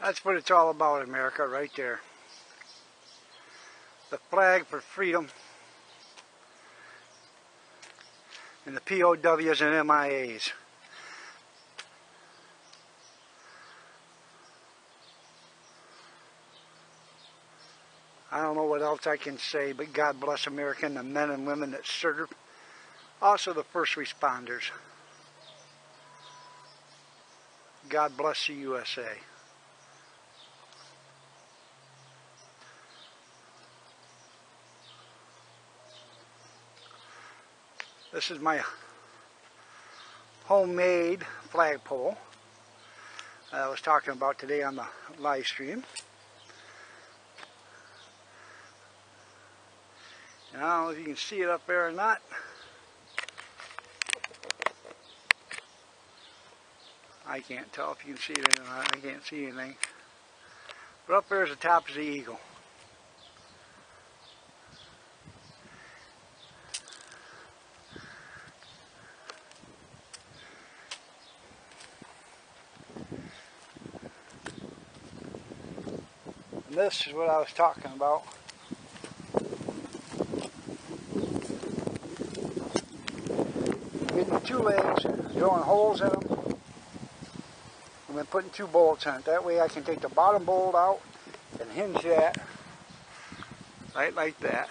That's what it's all about, America, right there. The flag for freedom and the POWs and MIAs. I don't know what else I can say, but God bless America and the men and women that serve. Also the first responders. God bless the USA. This is my homemade flagpole that I was talking about today on the live stream. I don't know if you can see it up there or not. I can't tell if you can see it or not. I can't see anything. But up there is the top of the eagle. And this is what I was talking about. Getting two legs, drilling holes in them, and then putting two bolts on it. That way I can take the bottom bolt out and hinge that right like that.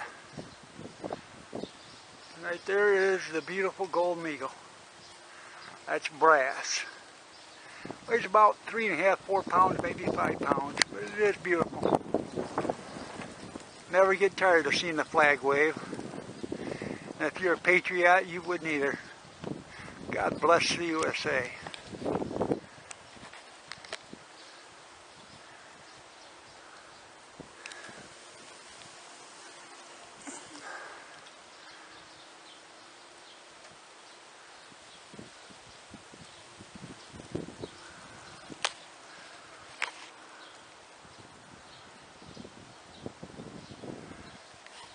Right there is the beautiful golden eagle. That's brass. Weighs about three and a half, four pounds, maybe five pounds, but it is beautiful. Never get tired of seeing the flag wave. And if you're a patriot, you wouldn't either. God bless the USA.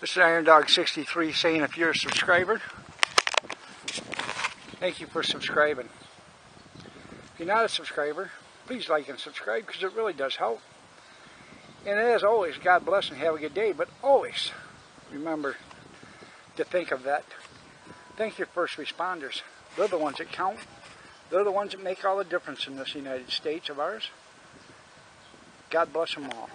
This is Iron Dawg 63 saying if you're a subscriber, thank you for subscribing. If you're not a subscriber, please like and subscribe because it really does help. And as always, God bless and have a good day, but always remember to think of that. Thank your first responders. They're the ones that count. They're the ones that make all the difference in this United States of ours. God bless them all.